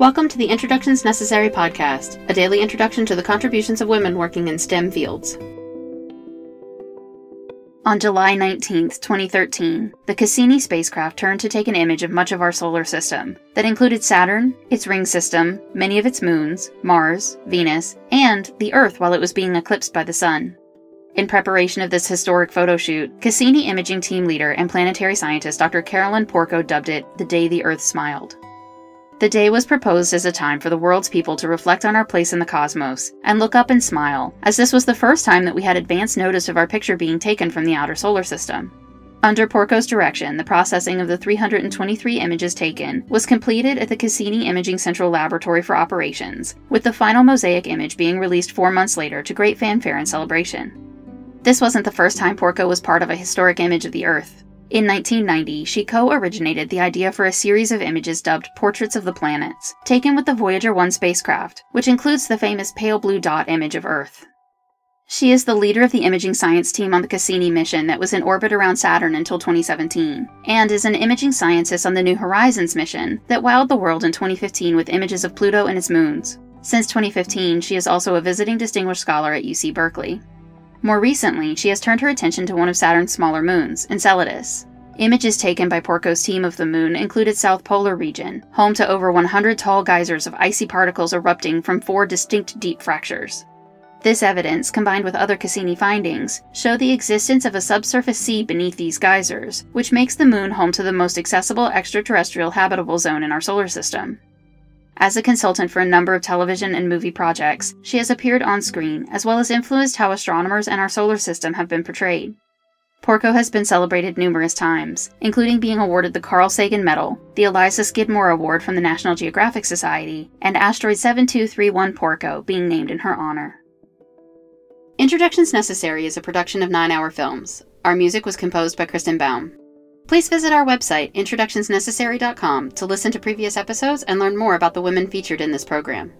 Welcome to the Introductions Necessary podcast, a daily introduction to the contributions of women working in STEM fields. On July 19, 2013, the Cassini spacecraft turned to take an image of much of our solar system that included Saturn, its ring system, many of its moons, Mars, Venus, and the Earth while it was being eclipsed by the Sun. In preparation of this historic photo shoot, Cassini imaging team leader and planetary scientist Dr. Carolyn Porco dubbed it the day the Earth smiled. The day was proposed as a time for the world's people to reflect on our place in the cosmos and look up and smile, as this was the first time that we had advance notice of our picture being taken from the outer solar system. Under Porco's direction, the processing of the 323 images taken was completed at the Cassini Imaging Central Laboratory for operations, with the final mosaic image being released four months later to great fanfare and celebration. This wasn't the first time Porco was part of a historic image of the Earth. In 1990, she co originated the idea for a series of images dubbed Portraits of the Planets, taken with the Voyager 1 spacecraft, which includes the famous pale blue dot image of Earth. She is the leader of the imaging science team on the Cassini mission that was in orbit around Saturn until 2017, and is an imaging scientist on the New Horizons mission that wowed the world in 2015 with images of Pluto and its moons. Since 2015, she is also a visiting distinguished scholar at UC Berkeley. More recently, she has turned her attention to one of Saturn's smaller moons, Enceladus. Images taken by Porco's team of the moon included South Polar region, home to over 100 tall geysers of icy particles erupting from four distinct deep fractures. This evidence, combined with other Cassini findings, show the existence of a subsurface sea beneath these geysers, which makes the moon home to the most accessible extraterrestrial habitable zone in our solar system. As a consultant for a number of television and movie projects, she has appeared on screen, as well as influenced how astronomers and our solar system have been portrayed. Porco has been celebrated numerous times, including being awarded the Carl Sagan Medal, the Eliza Scidmore Award from the National Geographic Society, and Asteroid 7231 Porco being named in her honor. Introductions Necessary is a production of 9 Hour Films. Our music was composed by Kristen Baum. Please visit our website, introductionsnecessary.com, to listen to previous episodes and learn more about the women featured in this program.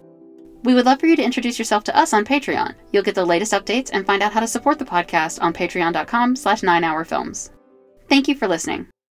We would love for you to introduce yourself to us on Patreon. You'll get the latest updates and find out how to support the podcast on patreon.com slash 9hourfilms. Thank you for listening.